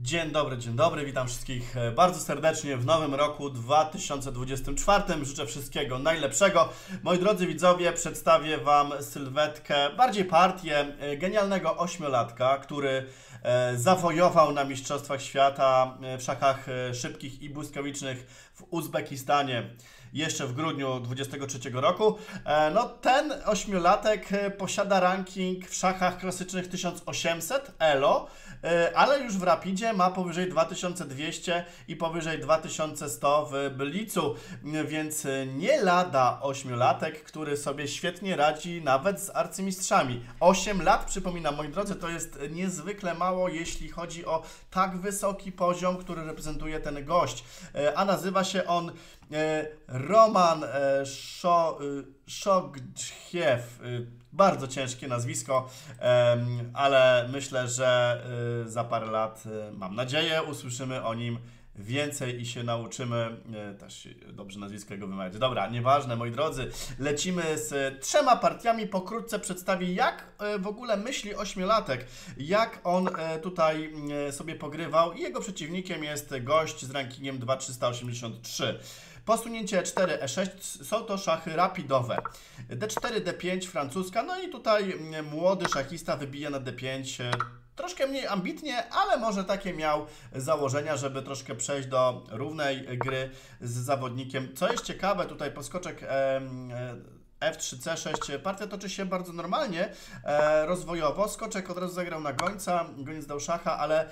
Dzień dobry, dzień dobry, witam wszystkich e, bardzo serdecznie w nowym roku 2024. Życzę wszystkiego najlepszego. Moi drodzy widzowie, przedstawię Wam sylwetkę, bardziej partię e, genialnego ośmiolatka, który e, zawojował na Mistrzostwach Świata w szachach szybkich i błyskawicznych w Uzbekistanie jeszcze w grudniu 23 roku. No ten ośmiolatek posiada ranking w szachach klasycznych 1800 ELO, ale już w Rapidzie ma powyżej 2200 i powyżej 2100 w Blicu, więc nie lada ośmiolatek, który sobie świetnie radzi nawet z arcymistrzami. 8 lat, przypominam moi drodzy, to jest niezwykle mało, jeśli chodzi o tak wysoki poziom, który reprezentuje ten gość, a nazywa się on e, Roman e, Szogdźiew. Bardzo ciężkie nazwisko, ale myślę, że y, za parę lat, y, mam nadzieję, usłyszymy o nim więcej i się nauczymy y, też dobrze nazwisko jego wymawiać. Dobra, nieważne moi drodzy. Lecimy z trzema partiami. Pokrótce przedstawię jak w ogóle myśli ośmiolatek, jak on tutaj sobie pogrywał jego przeciwnikiem jest gość z rankingiem 2383. Posunięcie E4, E6 są to szachy rapidowe. D4, D5 francuska, no i tutaj mm, młody szachista wybija na D5 e, troszkę mniej ambitnie, ale może takie miał założenia, żeby troszkę przejść do równej gry z zawodnikiem. Co jest ciekawe, tutaj poskoczek e, F3, C6, partia toczy się bardzo normalnie, e, rozwojowo. Skoczek od razu zagrał na gońca, goniec dał szacha, ale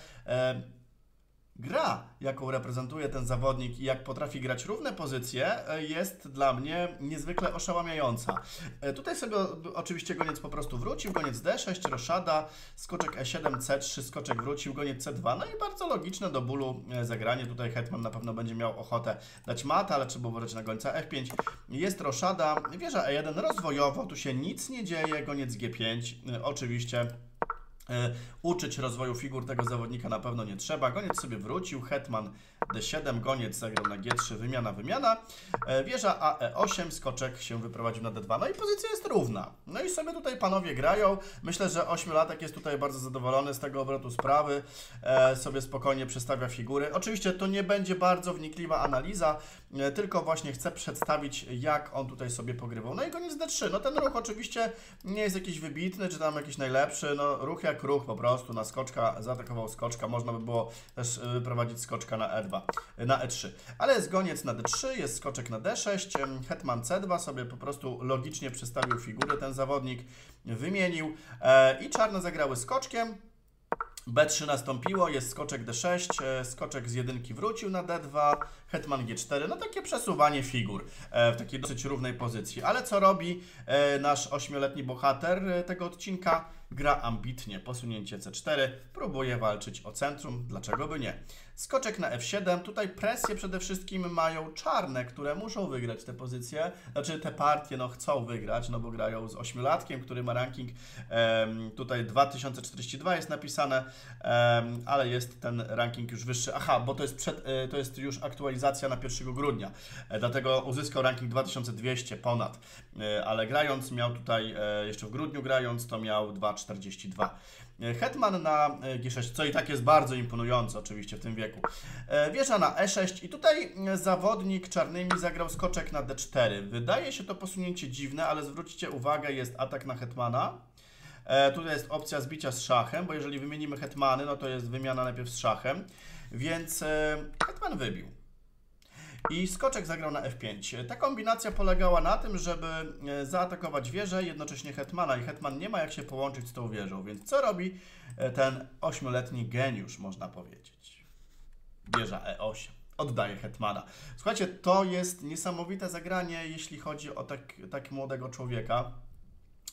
gra, jaką reprezentuje ten zawodnik i jak potrafi grać równe pozycje, e, jest dla mnie niezwykle oszałamiająca. E, tutaj sobie oczywiście goniec po prostu wrócił, goniec D6, roszada, skoczek E7, C3, skoczek wrócił, goniec C2, no i bardzo logiczne do bólu e, zagranie. Tutaj hetman na pewno będzie miał ochotę dać mata, ale trzeba uważać na gońca F5. Jest roszada, wieża E1 rozwojowo, tu się nic nie dzieje, goniec G5, oczywiście uczyć rozwoju figur tego zawodnika na pewno nie trzeba. Goniec sobie wrócił, hetman d7, goniec zagrał na g3, wymiana, wymiana. E, wieża a e8, skoczek się wyprowadził na d2. No i pozycja jest równa. No i sobie tutaj panowie grają. Myślę, że ośmiolatek jest tutaj bardzo zadowolony z tego obrotu sprawy. E, sobie spokojnie przestawia figury. Oczywiście to nie będzie bardzo wnikliwa analiza, tylko właśnie chcę przedstawić, jak on tutaj sobie pogrywał. No i goniec d3. No ten ruch oczywiście nie jest jakiś wybitny, czy tam jakiś najlepszy. No ruch jak ruch po prostu na skoczka, zaatakował skoczka. Można by było też wyprowadzić skoczka na e2 na E3. Ale jest goniec na D3, jest skoczek na D6, hetman C2 sobie po prostu logicznie przestawił figury ten zawodnik, wymienił e, i czarne zagrały skoczkiem. B3 nastąpiło, jest skoczek D6, e, skoczek z jedynki wrócił na D2, hetman G4, no takie przesuwanie figur e, w takiej dosyć równej pozycji. Ale co robi nasz ośmioletni bohater tego odcinka? Gra ambitnie, posunięcie C4, próbuje walczyć o centrum, dlaczego by nie? Skoczek na F7. Tutaj presję przede wszystkim mają czarne, które muszą wygrać te pozycje. Znaczy te partie no, chcą wygrać, no bo grają z ośmiolatkiem, który ma ranking um, tutaj 2042 jest napisane, um, ale jest ten ranking już wyższy. Aha, bo to jest, przed, e, to jest już aktualizacja na 1 grudnia, e, dlatego uzyskał ranking 2200 ponad, e, ale grając miał tutaj, jeszcze w grudniu grając, to miał 242. Hetman na e, G6, co i tak jest bardzo imponujące oczywiście w tym wieku. E, wieża na E6 i tutaj e, zawodnik czarnymi zagrał skoczek na D4. Wydaje się to posunięcie dziwne, ale zwróćcie uwagę, jest atak na Hetmana. Tutaj jest opcja zbicia z szachem, bo jeżeli wymienimy Hetmany, no to jest wymiana najpierw z szachem, więc Hetman wybił. I skoczek zagrał na F5. Ta kombinacja polegała na tym, żeby e, zaatakować wieżę, jednocześnie hetmana i hetman nie ma jak się połączyć z tą wieżą, więc co robi e, ten ośmioletni geniusz, można powiedzieć? Wieża E8 oddaje hetmana. Słuchajcie, to jest niesamowite zagranie, jeśli chodzi o tak, tak młodego człowieka.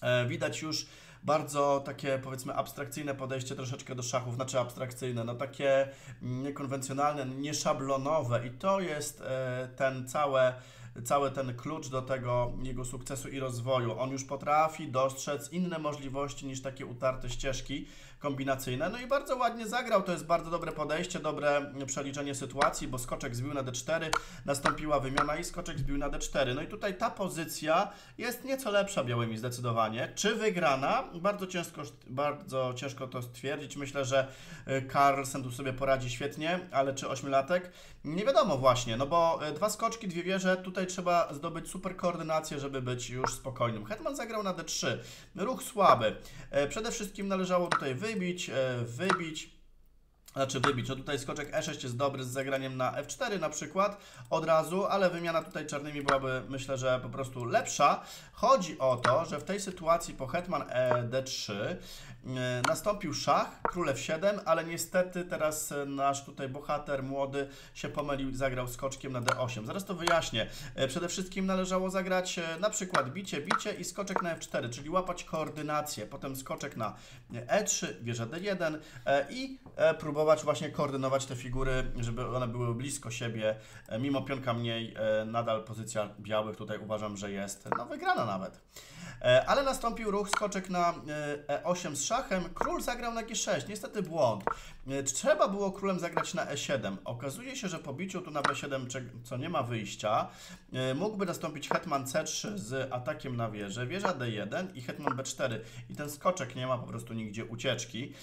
E, widać już bardzo takie powiedzmy abstrakcyjne podejście troszeczkę do szachów, znaczy abstrakcyjne, no takie niekonwencjonalne, nieszablonowe i to jest e, ten całe cały ten klucz do tego jego sukcesu i rozwoju. On już potrafi dostrzec inne możliwości niż takie utarte ścieżki kombinacyjne. No i bardzo ładnie zagrał, to jest bardzo dobre podejście, dobre przeliczenie sytuacji, bo skoczek zbił na D4, nastąpiła wymiana i skoczek zbił na D4. No i tutaj ta pozycja jest nieco lepsza białymi zdecydowanie. Czy wygrana? Bardzo ciężko, bardzo ciężko to stwierdzić. Myślę, że y, Carlsen tu sobie poradzi świetnie, ale czy ośmiolatek? Nie wiadomo właśnie, no bo y, dwa skoczki, dwie wieże, tutaj trzeba zdobyć super koordynację, żeby być już spokojnym. Hetman zagrał na D3, ruch słaby. E, przede wszystkim należało tutaj wybić, e, wybić, znaczy wybić. O tutaj skoczek E6 jest dobry z zagraniem na F4 na przykład od razu, ale wymiana tutaj czarnymi byłaby myślę, że po prostu lepsza. Chodzi o to, że w tej sytuacji po hetman e D3 E, nastąpił szach, królew 7, ale niestety teraz e, nasz tutaj bohater młody się pomylił i zagrał skoczkiem na D8. Zaraz to wyjaśnię. E, przede wszystkim należało zagrać na przykład bicie, bicie i skoczek na F4, czyli łapać koordynację. Potem skoczek na E3, wieża D1 i próbować właśnie koordynować te figury, żeby one były blisko siebie. Mimo pionka mniej, nadal pozycja białych tutaj uważam, że jest no, wygrana nawet. E, ale nastąpił ruch skoczek na E8 e z szachem. Król zagrał na G6. Niestety błąd. E, trzeba było królem zagrać na E7. Okazuje się, że po biciu tu na B7, co nie ma wyjścia, mógłby nastąpić hetman C3 z atakiem na wieżę, wieża D1 i hetman B4. I ten skoczek nie ma po prostu nigdzie ucieczki.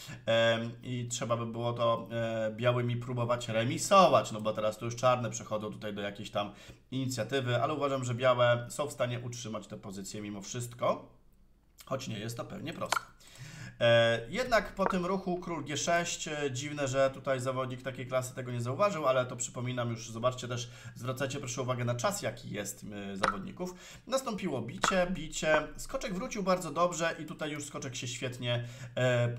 I trzeba by było to białymi próbować remisować, no bo teraz to już czarne przechodzą tutaj do jakiejś tam inicjatywy, ale uważam, że białe są w stanie utrzymać tę pozycję mimo wszystko choć nie jest to pewnie proste. E, jednak po tym ruchu król G6, e, dziwne, że tutaj zawodnik takiej klasy tego nie zauważył, ale to przypominam już, zobaczcie też, zwracajcie proszę uwagę na czas, jaki jest e, zawodników. Nastąpiło bicie, bicie, skoczek wrócił bardzo dobrze i tutaj już skoczek się świetnie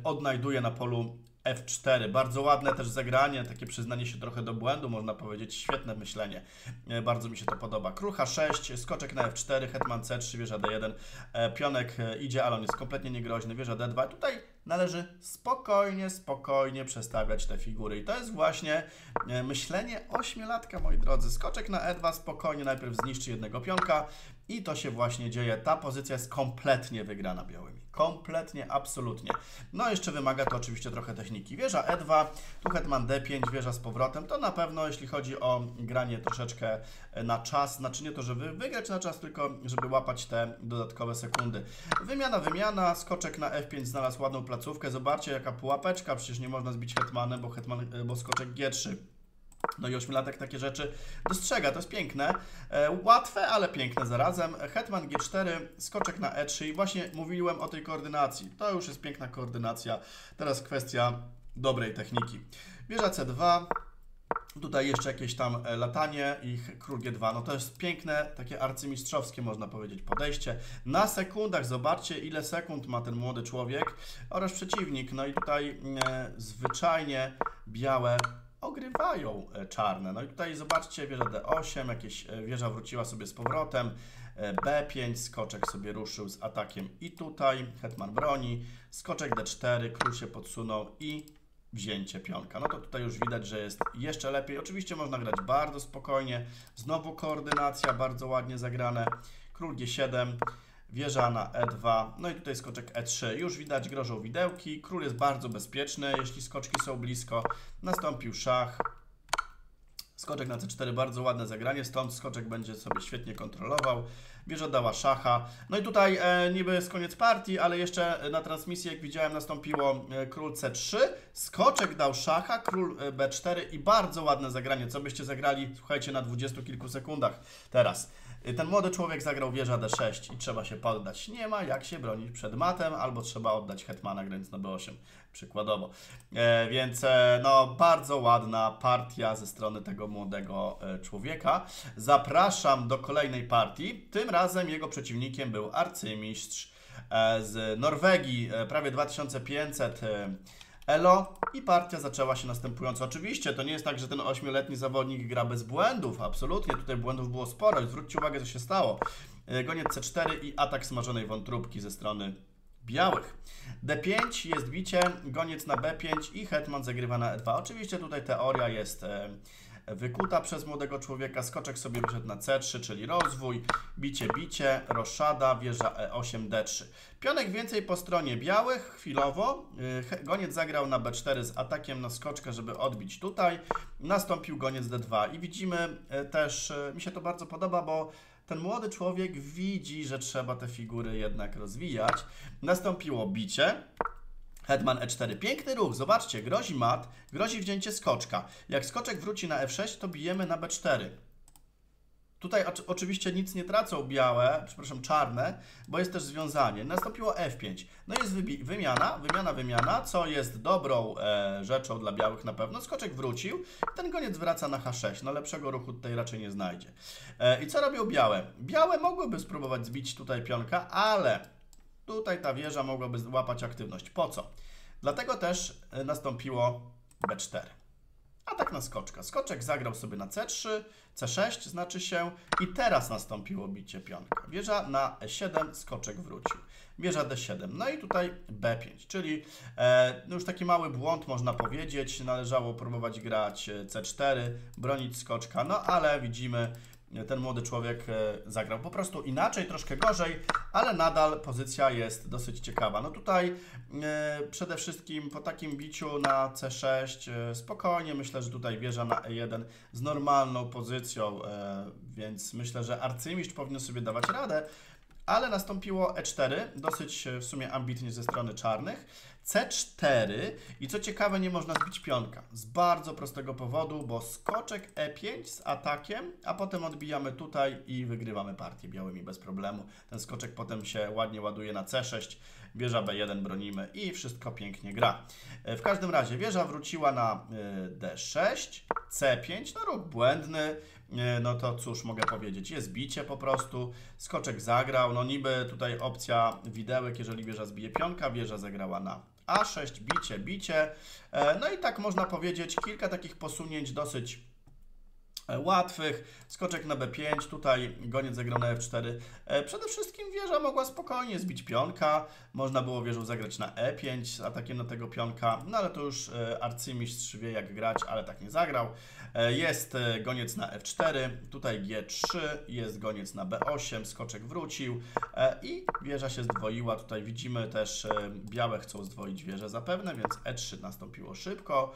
odnajduje na polu F4. Bardzo ładne też zagranie, takie przyznanie się trochę do błędu, można powiedzieć. Świetne myślenie. E, bardzo mi się to podoba. Król H6, skoczek na F4, hetman C3, wieża D1. E, pionek e, idzie, ale on jest kompletnie niegroźny. Wieża D2. Tutaj należy spokojnie, spokojnie przestawiać te figury. I to jest właśnie myślenie ośmiolatka, moi drodzy. Skoczek na E2 spokojnie najpierw zniszczy jednego pionka i to się właśnie dzieje. Ta pozycja jest kompletnie wygrana białymi. Kompletnie, absolutnie. No jeszcze wymaga to oczywiście trochę techniki. Wieża E2, tu hetman D5, wieża z powrotem. To na pewno, jeśli chodzi o granie troszeczkę e, na czas, znaczy nie to, żeby wygrać na czas, tylko żeby łapać te dodatkowe sekundy. Wymiana, wymiana, skoczek na F5 znalazł ładną placówkę. Zobaczcie jaka pułapeczka, przecież nie można zbić hetmanem, bo, hetman, e, bo skoczek G3. No i ośmiolatek takie rzeczy dostrzega, to jest piękne. E, łatwe, ale piękne zarazem. Hetman G4, skoczek na E3 i właśnie mówiłem o tej koordynacji. To już jest piękna koordynacja. Teraz kwestia dobrej techniki. Wieża C2, Tutaj jeszcze jakieś tam e, latanie i król G2. No to jest piękne, takie arcymistrzowskie można powiedzieć podejście. Na sekundach, zobaczcie ile sekund ma ten młody człowiek oraz przeciwnik. No i tutaj e, zwyczajnie białe ogrywają e, czarne. No i tutaj zobaczcie, wieża D8, jakieś e, wieża wróciła sobie z powrotem, e, B5, skoczek sobie ruszył z atakiem i tutaj, hetman broni, skoczek D4, król się podsunął i wzięcie pionka. No to tutaj już widać, że jest jeszcze lepiej. Oczywiście można grać bardzo spokojnie, znowu koordynacja, bardzo ładnie zagrane, król G7, wieża na E2, no i tutaj skoczek E3. Już widać grożą widełki, król jest bardzo bezpieczny, jeśli skoczki są blisko. Nastąpił szach, skoczek na C4, bardzo ładne zagranie, stąd skoczek będzie sobie świetnie kontrolował. Wieża dała szacha. No i tutaj e, niby jest koniec partii, ale jeszcze na transmisji, jak widziałem, nastąpiło e, król C3. Skoczek dał szacha, król e, B4 i bardzo ładne zagranie. Co byście zagrali, słuchajcie, na dwudziestu kilku sekundach teraz. Y, ten młody człowiek zagrał wieża D6 i trzeba się poddać. Nie ma jak się bronić przed matem, albo trzeba oddać hetmana grając na B8, przykładowo. E, więc e, no, bardzo ładna partia ze strony tego młodego e, człowieka. Zapraszam do kolejnej partii. Tym razem jego przeciwnikiem był arcymistrz e, z Norwegii, e, prawie 2500 Elo i partia zaczęła się następująco. Oczywiście to nie jest tak, że ten ośmioletni zawodnik gra bez błędów, absolutnie, tutaj błędów było sporo zwróćcie uwagę, co się stało. E, goniec C4 i atak smażonej wątróbki ze strony białych. D5 jest bicie, goniec na B5 i hetman zagrywa na E2. Oczywiście tutaj teoria jest e, wykuta przez młodego człowieka. Skoczek sobie wyszedł na C3, czyli rozwój, bicie, bicie, roszada, wieża E8, D3. Pionek więcej po stronie białych chwilowo. Yy, Goniec zagrał na B4 z atakiem na skoczkę, żeby odbić tutaj. Nastąpił goniec D2 i widzimy yy, też, mi się to bardzo podoba, bo ten młody człowiek widzi, że trzeba te figury jednak rozwijać. Nastąpiło bicie. Hetman E4. Piękny ruch, zobaczcie, grozi mat, grozi wzięcie skoczka. Jak skoczek wróci na F6, to bijemy na B4. Tutaj oczy- oczywiście nic nie tracą białe, przepraszam, czarne, bo jest też związanie. Nastąpiło F5. No jest wymiana, wymiana, wymiana, co jest dobrą e, rzeczą dla białych na pewno. Skoczek wrócił i ten goniec wraca na H6. No lepszego ruchu tutaj raczej nie znajdzie. E, I co robią białe? Białe mogłyby spróbować zbić tutaj pionka, ale tutaj ta wieża mogłaby złapać aktywność. Po co? Dlatego też e, nastąpiło B4. Atak na skoczka. Skoczek zagrał sobie na C3, C6 znaczy się i teraz nastąpiło bicie pionka. Wieża na E7, skoczek wrócił. Wieża D7. No i tutaj B5, czyli e, no już taki mały błąd można powiedzieć. Należało próbować grać e, C4, bronić skoczka, no ale widzimy, ten młody człowiek e, zagrał po prostu inaczej, troszkę gorzej, ale nadal pozycja jest dosyć ciekawa. No tutaj e, przede wszystkim po takim biciu na C6 e, spokojnie, myślę, że tutaj wieża na E1 z normalną pozycją, e, więc myślę, że arcymistrz powinien sobie dawać radę, ale nastąpiło E4, dosyć e, w sumie ambitnie ze strony czarnych. C4 i co ciekawe nie można zbić pionka. Z bardzo prostego powodu, bo skoczek E5 z atakiem, a potem odbijamy tutaj i wygrywamy partię białymi bez problemu. Ten skoczek potem się ładnie ładuje na C6, wieża B1 bronimy i wszystko pięknie gra. E, W każdym razie wieża wróciła na e, D6, C5, no ruch błędny, no to cóż mogę powiedzieć, jest bicie po prostu, skoczek zagrał, no niby tutaj opcja widełek, jeżeli wieża zbije pionka, wieża zagrała na A6, bicie, bicie, E, no i tak można powiedzieć, kilka takich posunięć dosyć e, łatwych. Skoczek na B5, tutaj goniec zagrał na F4. E, Przede wszystkim wieża mogła spokojnie zbić pionka, można było wieżą zagrać na E5 z atakiem na tego pionka, no ale to już e, arcymistrz wie jak grać, ale tak nie zagrał. E, Jest e, goniec na F4, tutaj G3, jest goniec na B8, skoczek wrócił e, i wieża się zdwoiła. Tutaj widzimy też e, białe chcą zdwoić wieżę zapewne, więc E3 nastąpiło szybko.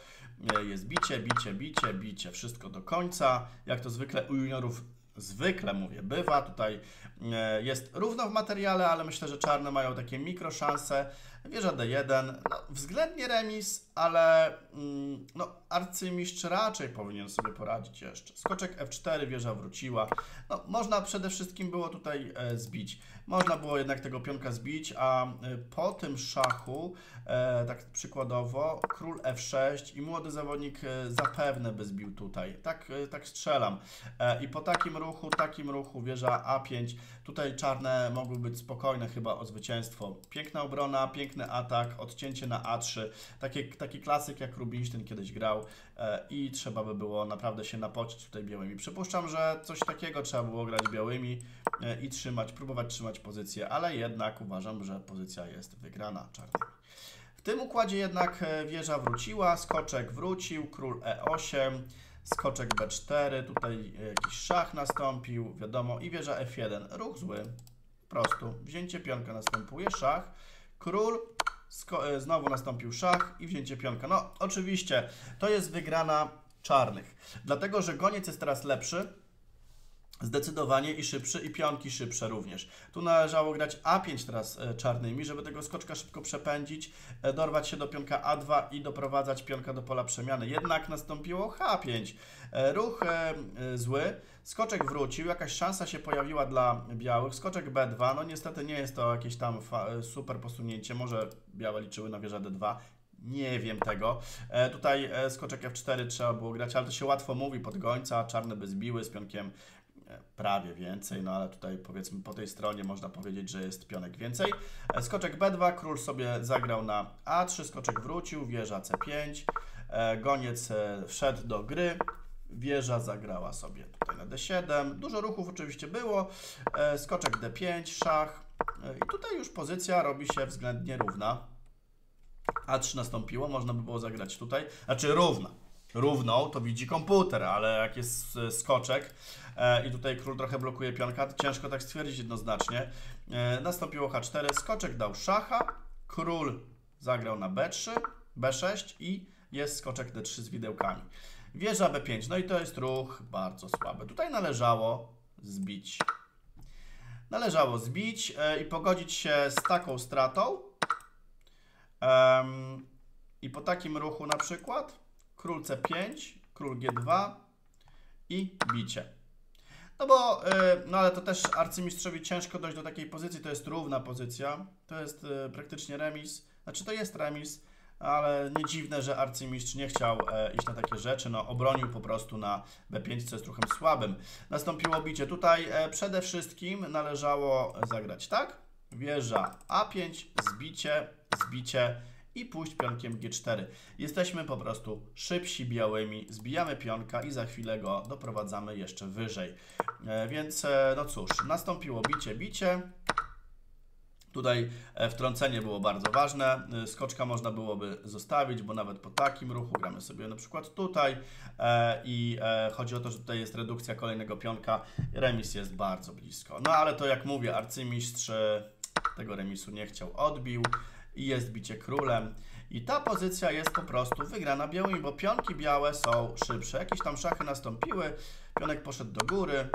E, Jest bicie, bicie, bicie, bicie, wszystko do końca. Jak to zwykle u juniorów zwykle mówię, bywa. Tutaj e, jest równo w materiale, ale myślę, że czarne mają takie mikroszanse. Wieża D1, no, względnie remis, ale mm, no, arcymistrz raczej powinien sobie poradzić jeszcze. Skoczek F4, wieża wróciła. No, można przede wszystkim było tutaj e, zbić. Można było jednak tego pionka zbić, a e, po tym szachu, e, tak przykładowo, król F6 i młody zawodnik e, zapewne by zbił tutaj. Tak, e, tak strzelam. I po takim ruchu, takim ruchu, wieża A5, tutaj czarne mogły być spokojne chyba o zwycięstwo. Piękna obrona, piękny atak, odcięcie na A3. Taki, taki klasyk jak Rubinstein kiedyś grał i trzeba by było naprawdę się napocić tutaj białymi. Przypuszczam, że coś takiego trzeba było grać białymi e, i trzymać, próbować trzymać pozycję, ale jednak uważam, że pozycja jest wygrana czarnymi. W tym układzie jednak e, wieża wróciła, skoczek wrócił, król E8, skoczek B4, tutaj e, jakiś szach nastąpił, wiadomo, i wieża F1. Ruch zły, po prostu. Wzięcie pionka następuje, szach, król, e, znowu nastąpił szach i wzięcie pionka. No, oczywiście, to jest wygrana czarnych, dlatego że goniec jest teraz lepszy, Zdecydowanie i szybszy, i pionki szybsze również. Tu należało grać A5 teraz e, czarnymi, żeby tego skoczka szybko przepędzić, e, dorwać się do pionka A2 i doprowadzać pionka do pola przemiany. Jednak nastąpiło H5. E, Ruch zły, skoczek wrócił, jakaś szansa się pojawiła dla białych. Skoczek B2, no niestety nie jest to jakieś tam super posunięcie, może białe liczyły na wieżę D2. Nie wiem tego. E, tutaj skoczek F4 trzeba było grać, ale to się łatwo mówi pod gońca. Czarne by zbiły z pionkiem prawie więcej, no ale tutaj powiedzmy po tej stronie można powiedzieć, że jest pionek więcej. E, Skoczek B2, król sobie zagrał na A3, skoczek wrócił, wieża C5, e, goniec e, wszedł do gry, wieża zagrała sobie tutaj na D7, dużo ruchów oczywiście było, skoczek D5, szach i tutaj już pozycja robi się względnie równa. A3 nastąpiło, można by było zagrać tutaj, znaczy równa. Równą, to widzi komputer, ale jak jest e, skoczek e, i tutaj król trochę blokuje pionka, to ciężko tak stwierdzić jednoznacznie. E, nastąpiło H4, skoczek dał szacha, król zagrał na B3, B6 i jest skoczek D3 z widełkami. Wieża B5, no i to jest ruch bardzo słaby. Tutaj należało zbić. Należało zbić e, i pogodzić się z taką stratą. Um, I po takim ruchu na przykład król C5, król G2 i bicie. No bo, y, no ale to też arcymistrzowi ciężko dojść do takiej pozycji, to jest równa pozycja, to jest y, praktycznie remis, znaczy to jest remis, ale nie dziwne, że arcymistrz nie chciał e, iść na takie rzeczy, no obronił po prostu na B5, co jest ruchem słabym. Nastąpiło bicie. Tutaj e, przede wszystkim należało zagrać tak, wieża A5, zbicie, zbicie i pójść pionkiem G4. Jesteśmy po prostu szybsi białymi, zbijamy pionka i za chwilę go doprowadzamy jeszcze wyżej. E, więc e, no cóż, nastąpiło bicie, bicie. Tutaj e, wtrącenie było bardzo ważne. Skoczka można byłoby zostawić, bo nawet po takim ruchu gramy sobie na przykład tutaj i chodzi o to, że tutaj jest redukcja kolejnego pionka. Remis jest bardzo blisko. No ale to jak mówię, arcymistrz tego remisu nie chciał, odbił i jest bicie królem. I ta pozycja jest po prostu wygrana białymi, bo pionki białe są szybsze. Jakieś tam szachy nastąpiły, pionek poszedł do góry,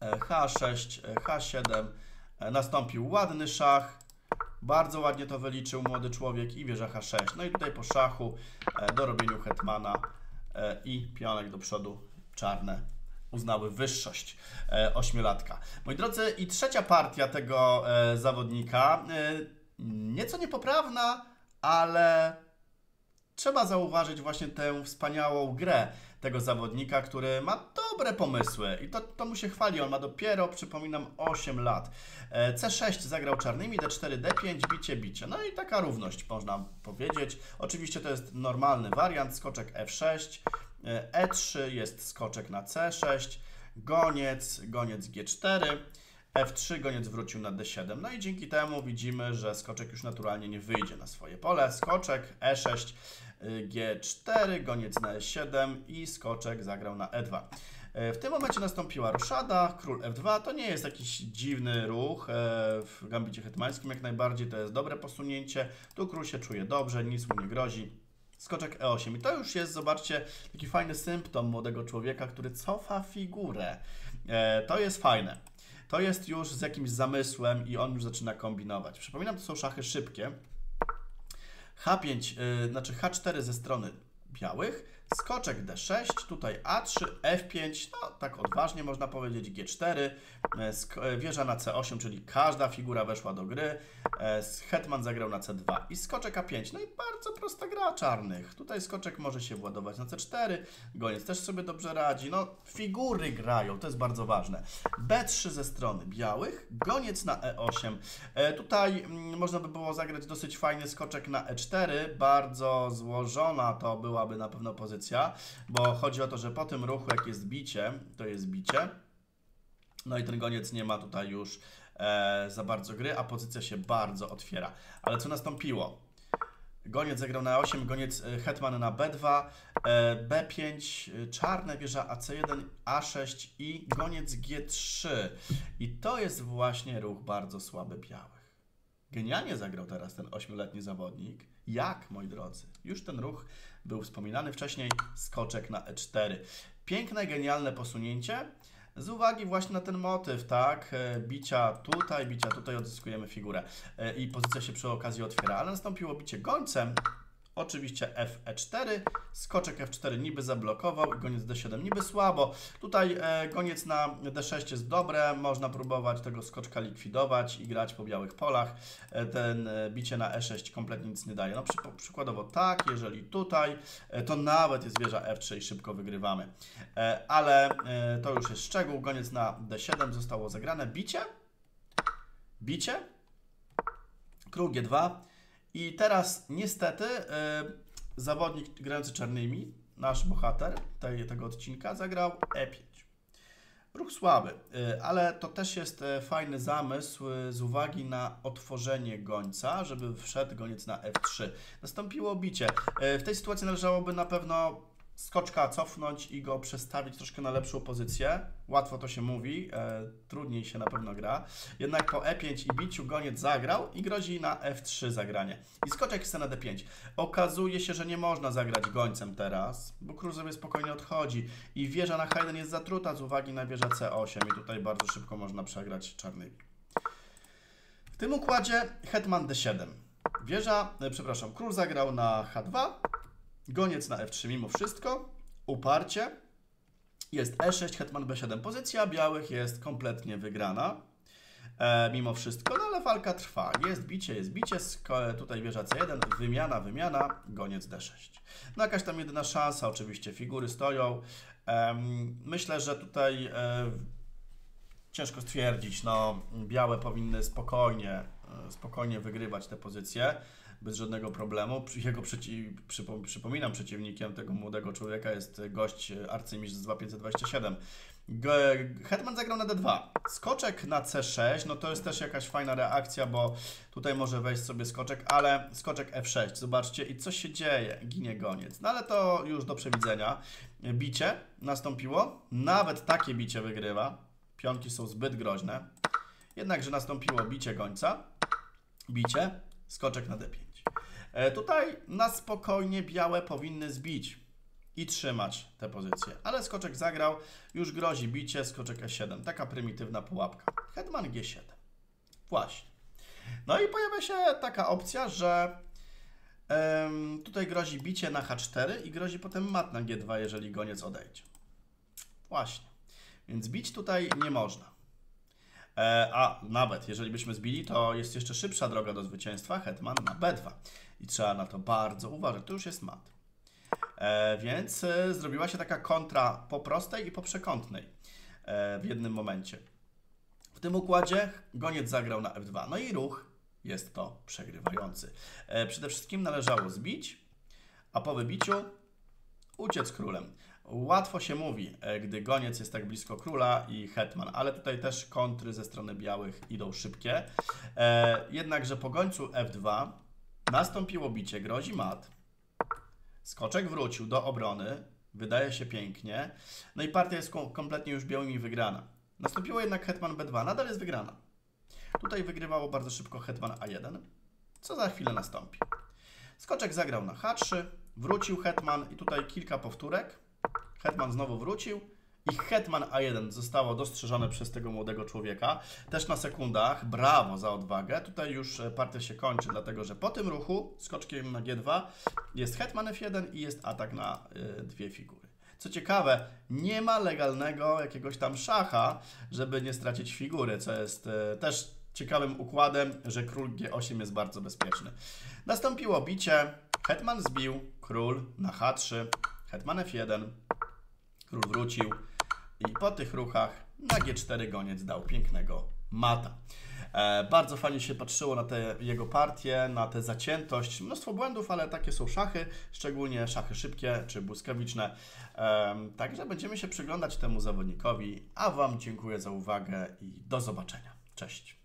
H6, H7, nastąpił ładny szach, bardzo ładnie to wyliczył młody człowiek i wieża H6. No i tutaj po szachu, e, dorobieniu hetmana e, i pionek do przodu czarne uznały wyższość e, ośmiolatka. Moi drodzy, i trzecia partia tego e, zawodnika, e, nieco niepoprawna, ale trzeba zauważyć właśnie tę wspaniałą grę tego zawodnika, który ma dobre pomysły i to, to mu się chwali. On ma dopiero, przypominam, 8 lat. E, C6 zagrał czarnymi, D4, D5, bicie, bicie. No i taka równość można powiedzieć. Oczywiście to jest normalny wariant, skoczek F6, E3 e jest skoczek na C6, goniec, goniec G4, F3, goniec wrócił na D7. No i dzięki temu widzimy, że skoczek już naturalnie nie wyjdzie na swoje pole. Skoczek E6, G4, goniec na E7 i skoczek zagrał na E2. E, w tym momencie nastąpiła roszada, król F2. To nie jest jakiś dziwny ruch e, w gambicie hetmańskim, jak najbardziej to jest dobre posunięcie. Tu król się czuje dobrze, nic mu nie grozi skoczek E8. I to już jest, zobaczcie, taki fajny symptom młodego człowieka, który cofa figurę. E, to jest fajne. To jest już z jakimś zamysłem i on już zaczyna kombinować. Przypominam, to są szachy szybkie. H5, y, znaczy H4 ze strony białych, skoczek D6, tutaj A3, F5, no tak odważnie można powiedzieć, G4, e, e, wieża na C8, czyli każda figura weszła do gry, e, hetman zagrał na C2 i skoczek A5, no i bardzo prosta gra czarnych. Tutaj skoczek może się władować na C4, goniec też sobie dobrze radzi, no figury grają, to jest bardzo ważne. B3 ze strony białych, goniec na E8. Tutaj mm, można by było zagrać dosyć fajny skoczek na E4, bardzo złożona to byłaby na pewno pozycja pozycja, bo chodzi o to, że po tym ruchu, jak jest bicie, to jest bicie. No i ten goniec nie ma tutaj już e, za bardzo gry, a pozycja się bardzo otwiera. Ale co nastąpiło? Goniec zagrał na 8, goniec e, hetman na B2, e, B5, e, czarne wieża AC1, A6 i goniec G3. I to jest właśnie ruch bardzo słaby białych. Genialnie zagrał teraz ten 8-letni zawodnik. Jak, moi drodzy? Już ten ruch był wspominany wcześniej, skoczek na E4. Piękne, genialne posunięcie. Z uwagi właśnie na ten motyw, tak, e, bicia tutaj, bicia tutaj odzyskujemy figurę e, i pozycja się przy okazji otwiera, ale nastąpiło bicie gońcem, Oczywiście Fe4, skoczek F4 niby zablokował i goniec D7 niby słabo. Tutaj e, goniec na D6 jest dobre, można próbować tego skoczka likwidować i grać po białych polach. E, ten e, bicie na E6 kompletnie nic nie daje. No przy, przykładowo tak, jeżeli tutaj, e, to nawet jest wieża F3 i szybko wygrywamy. E, ale e, to już jest szczegół. Goniec na D7 zostało zagrane. Bicie, bicie, król G2, i teraz niestety yy, zawodnik grający czarnymi, nasz bohater tej, tego odcinka, zagrał E5. Ruch słaby, y, ale to też jest e, fajny zamysł y, z uwagi na otworzenie gońca, żeby wszedł goniec na F3. Nastąpiło bicie. Y, W tej sytuacji należałoby na pewno skoczka cofnąć i go przestawić troszkę na lepszą pozycję. Łatwo to się mówi, e, trudniej się na pewno gra. Jednak po E5 i biciu goniec zagrał i grozi na F3 zagranie. I skoczek chce na D5. Okazuje się, że nie można zagrać gońcem teraz, bo król sobie spokojnie odchodzi i wieża na H1 jest zatruta z uwagi na wieżę C8 i tutaj bardzo szybko można przegrać czarnymi. W tym układzie hetman D7. Wieża, e, przepraszam, król zagrał na H2, Goniec na F3 mimo wszystko. Uparcie. Jest E6, hetman B7. Pozycja białych jest kompletnie wygrana. E, mimo wszystko, no ale walka trwa. Jest bicie, jest bicie. sko- Tutaj wieża C1, wymiana, wymiana, goniec D6. No jakaś tam jedyna szansa, oczywiście figury stoją. Em, myślę, że tutaj e, ciężko stwierdzić, no białe powinny spokojnie, e, spokojnie wygrywać te pozycje bez żadnego problemu. Jego przeci, przypo, przypominam, przeciwnikiem tego młodego człowieka jest gość arcymistrz z 2527. G- Hetman zagrał na D2. Skoczek na C6, no to jest też jakaś fajna reakcja, bo tutaj może wejść sobie skoczek, ale skoczek F6, zobaczcie, i co się dzieje? Ginie goniec. No ale to już do przewidzenia. Bicie nastąpiło, nawet takie bicie wygrywa. Pionki są zbyt groźne. Jednakże nastąpiło bicie gońca, bicie, skoczek na D5. E, tutaj na spokojnie białe powinny zbić i trzymać tę pozycję. Ale skoczek zagrał, już grozi bicie, skoczek E7. Taka prymitywna pułapka. Hetman G7. Właśnie. No i pojawia się taka opcja, że tutaj grozi bicie na H4 i grozi potem mat na G2, jeżeli goniec odejdzie. Właśnie. Więc bić tutaj nie można. E, a nawet jeżeli byśmy zbili, to jest jeszcze szybsza droga do zwycięstwa. Hetman na B2. I trzeba na to bardzo uważać. To już jest mat. E, więc e, zrobiła się taka kontra po prostej i po przekątnej e, w jednym momencie. W tym układzie goniec zagrał na F2. No i ruch jest to przegrywający. E, przede wszystkim należało zbić, a po wybiciu uciec królem. Łatwo się mówi, e, gdy goniec jest tak blisko króla i hetman, ale tutaj też kontry ze strony białych idą szybkie. E, jednakże po gońcu F2 nastąpiło bicie, grozi mat. Skoczek wrócił do obrony, wydaje się pięknie. No i partia jest kom- kompletnie już białymi wygrana. Nastąpiło jednak hetman B2, nadal jest wygrana. Tutaj wygrywało bardzo szybko hetman A1, co za chwilę nastąpi. Skoczek zagrał na H3, wrócił hetman i tutaj kilka powtórek. Hetman znowu wrócił i hetman A1 zostało dostrzeżone przez tego młodego człowieka. Też na sekundach, brawo za odwagę. Tutaj już e, partia się kończy, dlatego że po tym ruchu, skoczkiem na G2, jest hetman F1 i jest atak na y, dwie figury. Co ciekawe, nie ma legalnego jakiegoś tam szacha, żeby nie stracić figury, co jest e, też ciekawym układem, że król G8 jest bardzo bezpieczny. Nastąpiło bicie, hetman zbił, król na H3, hetman F1, król wrócił i po tych ruchach na G4 goniec dał pięknego mata. E, bardzo fajnie się patrzyło na te jego partie, na tę zaciętość. Mnóstwo błędów, ale takie są szachy, szczególnie szachy szybkie czy błyskawiczne. Em, także będziemy się przyglądać temu zawodnikowi, a Wam dziękuję za uwagę i do zobaczenia. Cześć.